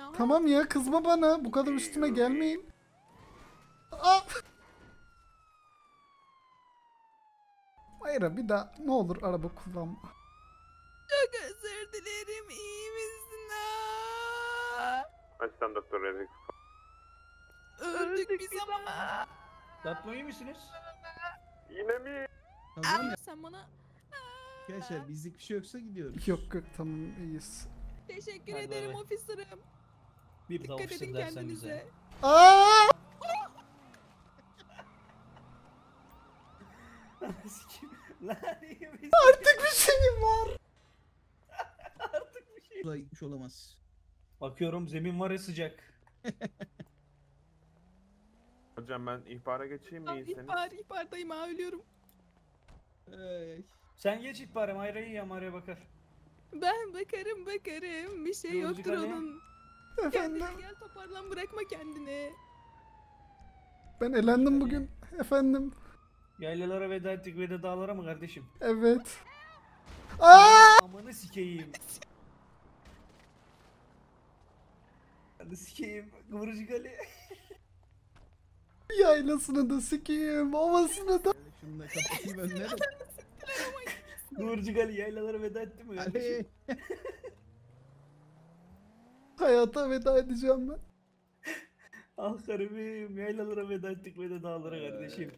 ya. Tamam ya kızma bana. Bu kadar üstüme gelmeyin. Aa! Mayra bir daha ne olur araba kullanma. Çok özür dilerim. İyi misin? Aa, Asistan doktor Rezik. Öldük biz ama. Tatlı iyi misiniz? Yine mi? Tamam ya. Sen bana Arkadaşlar bizlik bir şey yoksa gidiyoruz. Yok yok tamam iyiyiz. teşekkür Hadi ederim bay bay. ofislerim. Bir Dikkat edin dersen kendinize. bize. Aa! Artık bir şeyim var. Artık bir şey. Buraya gitmiş olamaz. Bakıyorum zemin var ya sıcak. Hocam ben ihbara geçeyim mi Tamam, iyiseniz? ihbar, ihbardayım ha ölüyorum. Ey. Sen geç ihbarı Mayra'yı ya Mayra bakar. Ben bakarım bakarım. Bir şey Yolcu yoktur kale. onun. Efendim Kendine gel toparlan bırakma kendini. ben elendim bugün. Efendim Yaylalara veda ettik ve de dağlara mı kardeşim? evet. Aa! Amanı sikeyim. Hadi sikeyim. Kıvırcık Ali. Yaylasını da sikeyim. Ovasını da. Şunu da kapatayım önüne de. Kıvırcık Ali yaylalara veda etti mi kardeşim? Hayata veda edeceğim ben. Ah garibim yaylalara veda ettik ve de dağlara kardeşim.